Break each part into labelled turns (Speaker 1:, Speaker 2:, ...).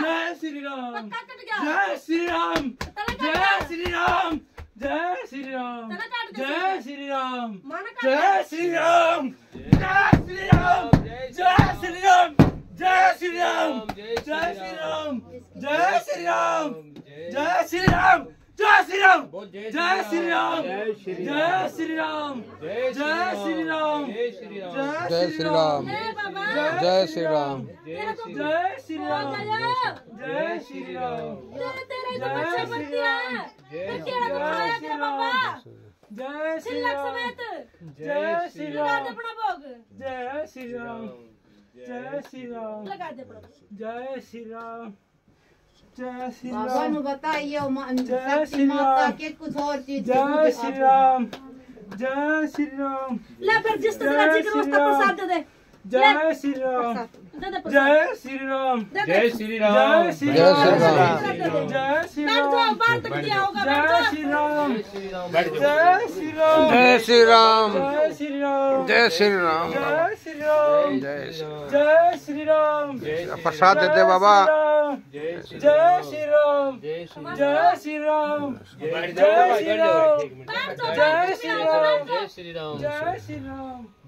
Speaker 1: جی شری رام
Speaker 2: جی
Speaker 1: شری رام
Speaker 2: جی شری رام جے
Speaker 1: شری رام جے شری رام
Speaker 2: جی
Speaker 1: شری رام
Speaker 2: جے
Speaker 1: شری رام جی رام
Speaker 3: جے شری
Speaker 1: رام جے شری رام
Speaker 3: جی شری رام
Speaker 1: جے شری رام جے شری رام
Speaker 3: جی شری رام جی
Speaker 1: شری رام
Speaker 3: جی شری رام جے شری رام جی
Speaker 1: شری رام
Speaker 3: جے
Speaker 1: شری رام
Speaker 3: جے
Speaker 1: شری رام جے شری رام جے شری
Speaker 3: رام
Speaker 1: جے شری
Speaker 3: رام
Speaker 1: جے شری رام جے شری رام
Speaker 4: بتائیے شری رام کچھ اور چیز جے شری رام
Speaker 1: جے شری رام
Speaker 2: لے پھر جس طرح ذکر اس کا پرساد دے
Speaker 1: جی شری رام
Speaker 2: جی
Speaker 1: شری رام
Speaker 2: جی
Speaker 3: شری رام جی رام
Speaker 1: جی شری رام
Speaker 2: جی شری
Speaker 1: رام جی
Speaker 3: شری رام جی شری رام جی
Speaker 1: شری رام
Speaker 5: جی شری
Speaker 3: رام جی
Speaker 1: رام
Speaker 3: جی رام
Speaker 1: جے شری رام
Speaker 3: پرساد دیتے
Speaker 5: بابا
Speaker 3: جی شری
Speaker 1: رام
Speaker 3: جی شری
Speaker 1: رام
Speaker 3: جی جی شری رام جی شری رام جی
Speaker 1: شری رام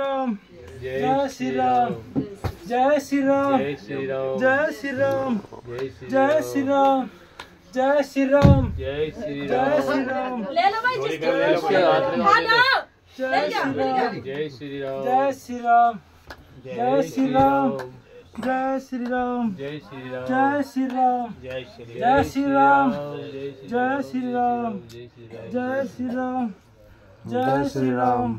Speaker 1: رام
Speaker 3: جے شری رام
Speaker 1: جے شری رام
Speaker 3: جے
Speaker 1: شری رام
Speaker 3: جے شری
Speaker 1: رام جے شری رام
Speaker 3: جے شری رام
Speaker 1: جے شری رام
Speaker 3: جے
Speaker 1: شری رام
Speaker 3: جے شری رام
Speaker 1: جے شری رام
Speaker 3: جے
Speaker 1: شری رام
Speaker 3: جے شری رام جے شری رام جے شری
Speaker 1: رام جے شری رام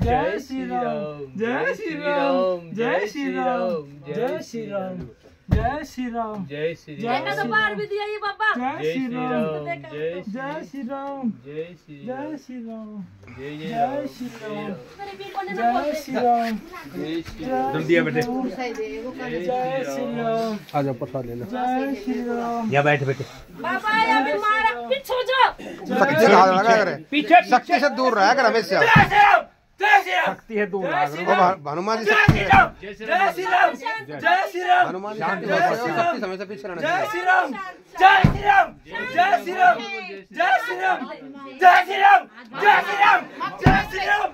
Speaker 1: جی رام جی رام جے شری رام جی رام جے شری رام
Speaker 3: جی
Speaker 2: بابا
Speaker 1: جی شری رام
Speaker 3: جے
Speaker 1: شری رام
Speaker 3: جی جے
Speaker 1: شری رام
Speaker 3: جی رام جی
Speaker 1: رام جی بیٹے جی
Speaker 5: رام پتھر لے لو
Speaker 4: جی رام کیا
Speaker 6: بیٹھ بیٹے سچے سے
Speaker 5: دور رہے گا
Speaker 1: سکتی
Speaker 6: ہے دور
Speaker 5: ہنومان جی رام
Speaker 1: جی رام ہنومان جی سے
Speaker 5: جی شری
Speaker 1: رام جی رام جی رام جے شری رام
Speaker 3: جی
Speaker 1: شری رام جی رام جی شری رام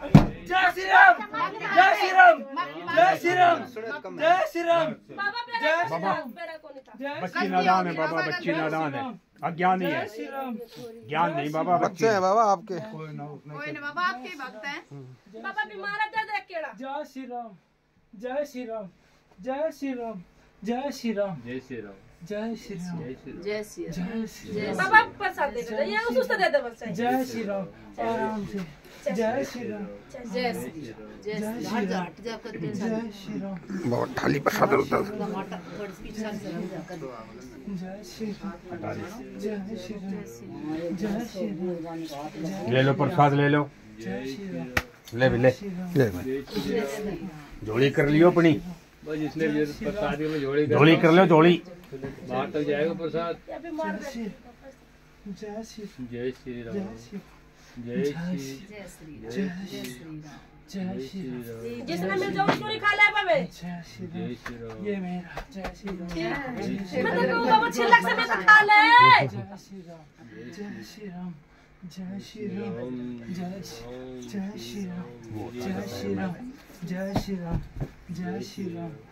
Speaker 1: جی شری رام جی شری رام جے شری رام
Speaker 4: جی
Speaker 1: شری رام
Speaker 2: بابا
Speaker 1: بچی نادان ہے
Speaker 6: بابا بچی نادان ہے اگیانی ہے۔ گیان نہیں جی، جی، بابا بچے ہیں
Speaker 1: بابا
Speaker 5: آپ کے۔
Speaker 1: کوئی نہ
Speaker 4: بابا آپ کے بھکت ہیں۔
Speaker 1: بابا بیمار
Speaker 2: ہے درد کیڑا۔
Speaker 1: جے شری رام جے شری رام جے شری رام جے شری رام
Speaker 3: جے شری رام
Speaker 1: بہت
Speaker 2: پرساد
Speaker 4: لے لو
Speaker 1: پرساد
Speaker 6: لے لو جولی کر لو اپنی
Speaker 3: جوڑی کر لو جولی مار تک جائے گا پرساد جے شری رام جے جی
Speaker 4: جے جی رام
Speaker 3: جس جی مل جی پوری
Speaker 2: کھا لے بابے
Speaker 1: جے شری
Speaker 3: رام یہ
Speaker 1: میرا جے شری رام میں تو کہوں بابا
Speaker 4: چھلک سے میں تو کھا
Speaker 2: لے
Speaker 1: جے شری رام
Speaker 3: جے جی
Speaker 1: رام جے شری رام
Speaker 3: جے شری رام جے شری رام
Speaker 1: جے شری رام جے شری رام